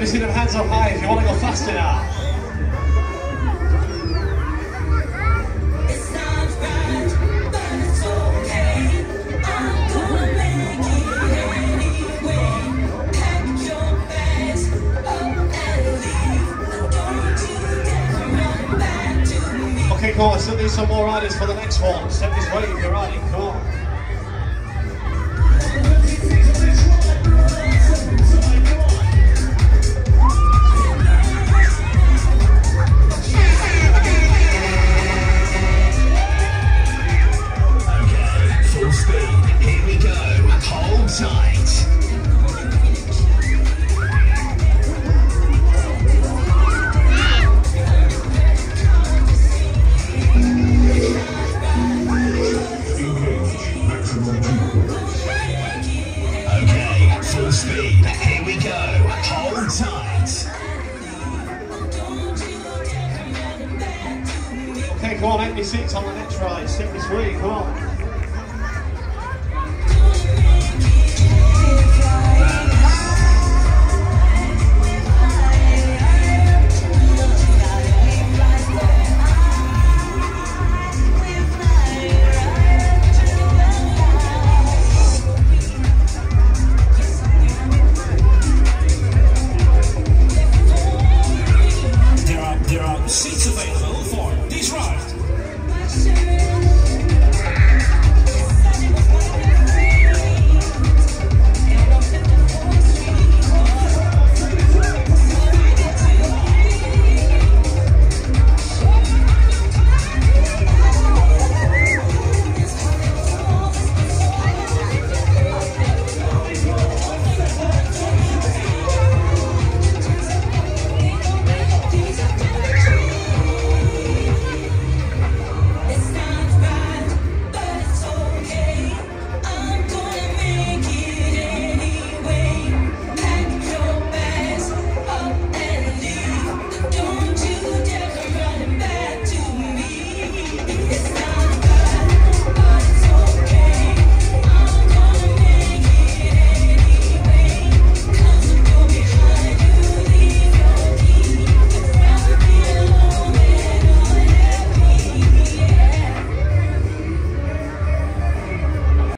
Okay, if you want to go faster now. Okay, cool. I still need some more riders for the next one. Step this way if you're riding. Cool. Speed. Here we go. Hold tight. Okay, come on, empty seats on the next ride. Step this way. Come on.